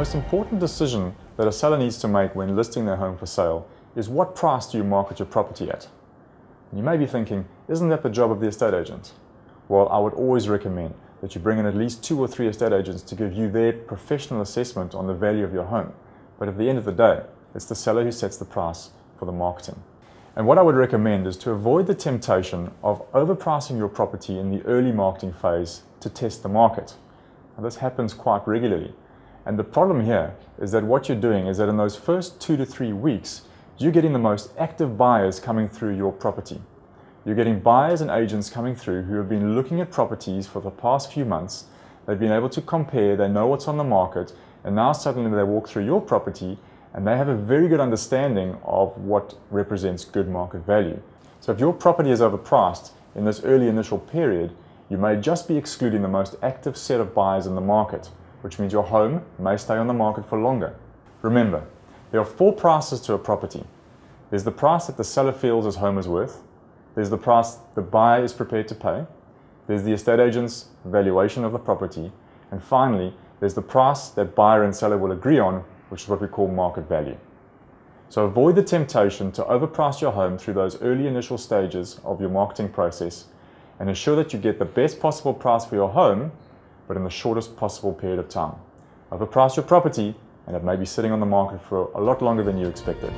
most important decision that a seller needs to make when listing their home for sale is what price do you market your property at? You may be thinking, isn't that the job of the estate agent? Well, I would always recommend that you bring in at least two or three estate agents to give you their professional assessment on the value of your home. But at the end of the day, it's the seller who sets the price for the marketing. And what I would recommend is to avoid the temptation of overpricing your property in the early marketing phase to test the market. Now, this happens quite regularly. And the problem here is that what you're doing is that in those first two to three weeks, you're getting the most active buyers coming through your property. You're getting buyers and agents coming through who have been looking at properties for the past few months. They've been able to compare, they know what's on the market, and now suddenly they walk through your property and they have a very good understanding of what represents good market value. So if your property is overpriced in this early initial period, you may just be excluding the most active set of buyers in the market, which means your home may stay on the market for longer. Remember, there are four prices to a property. There's the price that the seller feels his home is worth. There's the price the buyer is prepared to pay. There's the estate agent's valuation of the property. And finally, there's the price that buyer and seller will agree on, which is what we call market value. So avoid the temptation to overprice your home through those early initial stages of your marketing process and ensure that you get the best possible price for your home, but in the shortest possible period of time. Overprice your property and it may be sitting on the market for a lot longer than you expected.